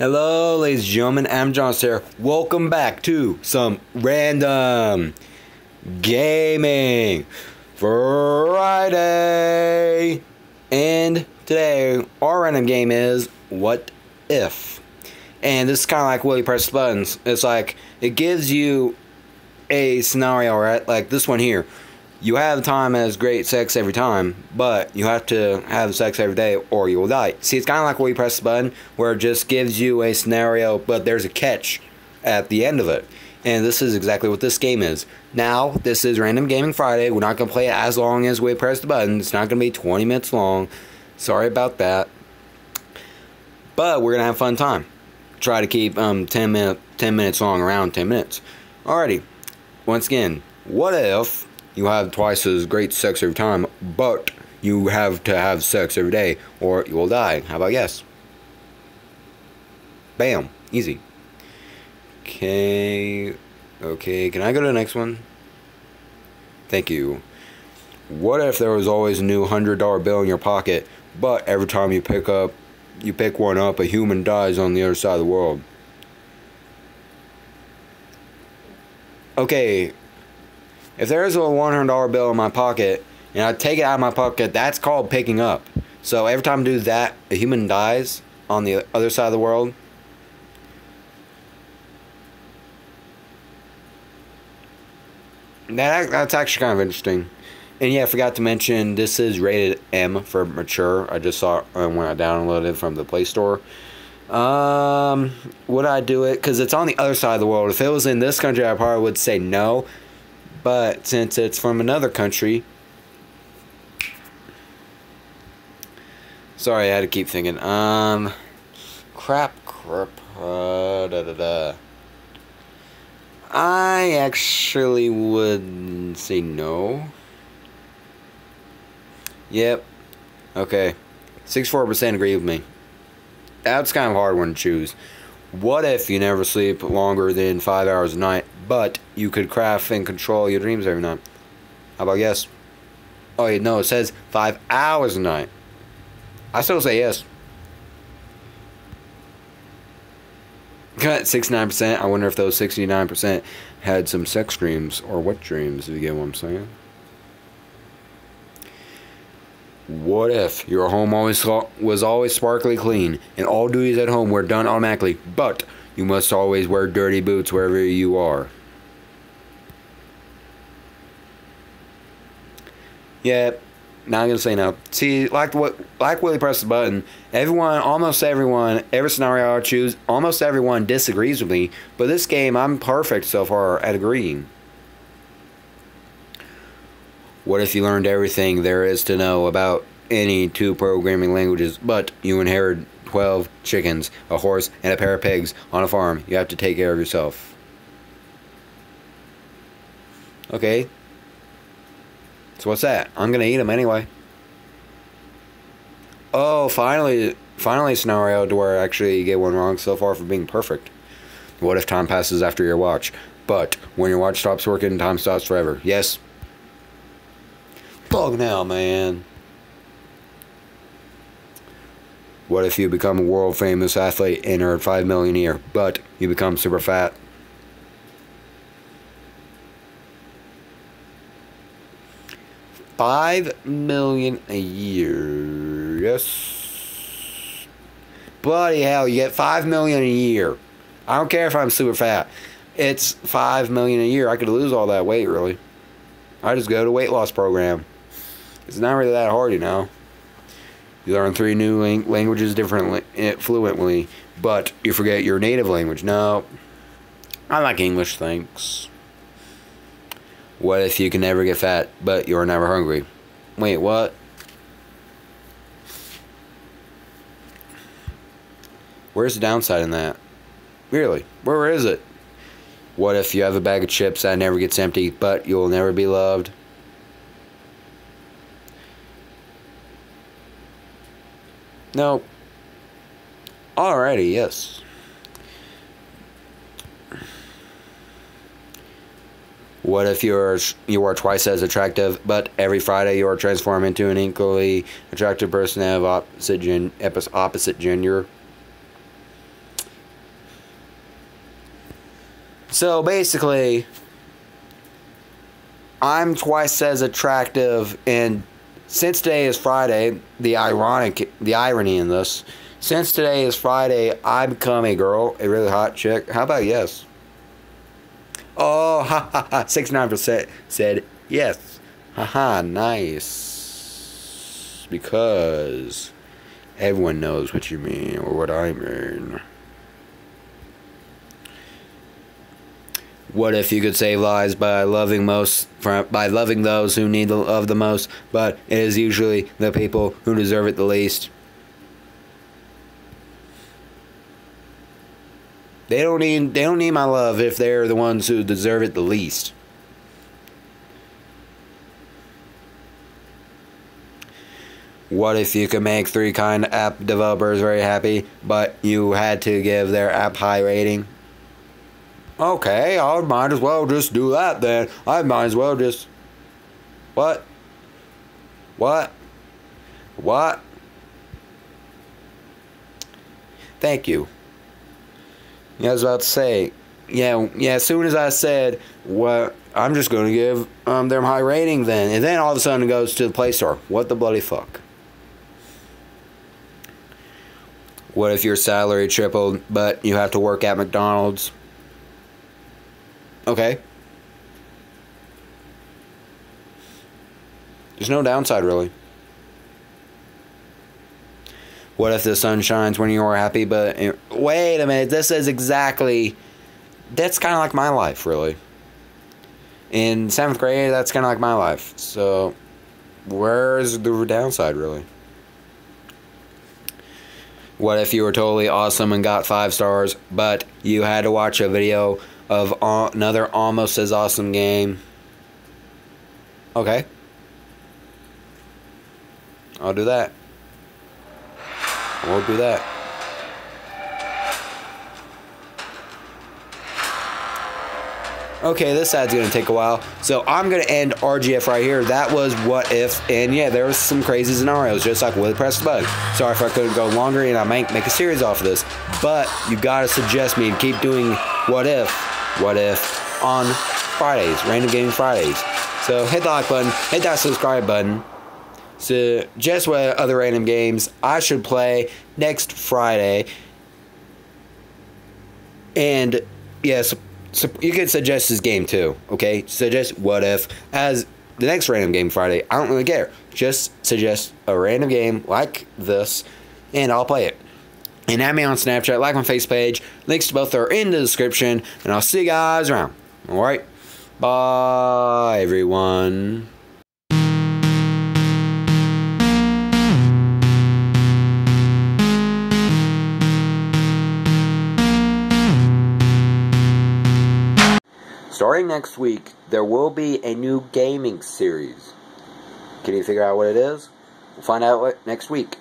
Hello, ladies and gentlemen. I'm John here. Welcome back to some random gaming Friday. And today, our random game is What If? And this is kind of like Will You Press Buttons. It's like it gives you a scenario, right? Like this one here you have time as great sex every time, but you have to have sex every day or you will die. See, it's kind of like where you press the button where it just gives you a scenario, but there's a catch at the end of it. And this is exactly what this game is. Now, this is Random Gaming Friday. We're not going to play it as long as we press the button. It's not going to be 20 minutes long. Sorry about that. But we're going to have fun time. Try to keep um 10 minute 10 minutes long around 10 minutes. Alrighty. Once again, what if you have twice as great sex every time, but you have to have sex every day or you will die. How about yes? Bam. Easy. Okay. Okay, can I go to the next one? Thank you. What if there was always a new $100 bill in your pocket, but every time you pick up you pick one up, a human dies on the other side of the world? Okay, if there is a $100 bill in my pocket and I take it out of my pocket, that's called picking up. So every time I do that, a human dies on the other side of the world. That, that's actually kind of interesting. And yeah, I forgot to mention this is rated M for mature. I just saw it when I downloaded it from the Play Store. Um, would I do it? Because it's on the other side of the world. If it was in this country, I probably would say no. But since it's from another country, sorry, I had to keep thinking. Um, crap, crap, uh, da da da. I actually would say no. Yep. Okay. 64% agree with me. That's kind of hard one to choose. What if you never sleep longer than five hours a night, but you could craft and control your dreams every night? How about yes? Oh, yeah, no, it says five hours a night. I still say yes. Got 69%. I wonder if those 69% had some sex dreams or what dreams, if you get what I'm saying. What if your home always was always sparkly clean and all duties at home were done automatically, but you must always wear dirty boots wherever you are? Yeah, now I'm gonna say no. See, like what, like Will You pressed the button. Everyone, almost everyone, every scenario I choose, almost everyone disagrees with me. But this game, I'm perfect so far at agreeing. What if you learned everything there is to know about any two programming languages, but you inherit 12 chickens, a horse, and a pair of pigs on a farm? You have to take care of yourself. Okay. So what's that? I'm going to eat them anyway. Oh, finally, finally scenario to where I actually get one wrong so far for being perfect. What if time passes after your watch? But when your watch stops working, time stops forever. Yes, Fuck now, man. What if you become a world famous athlete and earn five million a year, but you become super fat? Five million a year. Yes. Bloody hell, you get five million a year. I don't care if I'm super fat. It's five million a year. I could lose all that weight, really. I just go to weight loss program. It's not really that hard, you know. You learn three new languages differently, eh, fluently, but you forget your native language. No, I like English, thanks. What if you can never get fat, but you're never hungry? Wait, what? Where's the downside in that? Really? Where is it? What if you have a bag of chips that never gets empty, but you'll never be loved? Now, alrighty, yes. What if you're you are twice as attractive, but every Friday you are transformed into an equally attractive person of opposite gen, opposite gender? So basically, I'm twice as attractive and since today is Friday, the ironic, the irony in this, since today is Friday, I become a girl, a really hot chick. How about yes? Oh, ha ha ha! Sixty-nine percent said yes. Haha, nice. Because everyone knows what you mean or what I mean. What if you could save lives by loving most by loving those who need the love the most, but it is usually the people who deserve it the least. They don't need they don't need my love if they're the ones who deserve it the least. What if you could make three kind app developers very happy, but you had to give their app high rating? Okay, I might as well just do that then. I might as well just. What? What? What? Thank you. Yeah, I was about to say, yeah, yeah. As soon as I said, "What," I'm just going to give um, them high rating then, and then all of a sudden it goes to the Play Store. What the bloody fuck? What if your salary tripled, but you have to work at McDonald's? Okay. There's no downside, really. What if the sun shines when you are happy, but eh, wait a minute, this is exactly. That's kind of like my life, really. In seventh grade, that's kind of like my life. So, where's the downside, really? What if you were totally awesome and got five stars, but you had to watch a video of another almost as awesome game. Okay. I'll do that. We'll do that. Okay, this ad's gonna take a while. So I'm gonna end RGF right here. That was what if, and yeah, there was some crazy scenarios, just like Will You press the button. Sorry if I couldn't go longer and I might make a series off of this. But you gotta suggest me and keep doing what if what If on Fridays, Random Gaming Fridays. So hit the like button, hit that subscribe button. So just what other random games I should play next Friday. And yes, so you can suggest this game too. Okay, suggest what if as the next random game Friday. I don't really care. Just suggest a random game like this, and I'll play it and add me on Snapchat, like my face page. Links to both are in the description, and I'll see you guys around. Alright? Bye, everyone. Starting next week, there will be a new gaming series. Can you figure out what it is? We'll find out next week.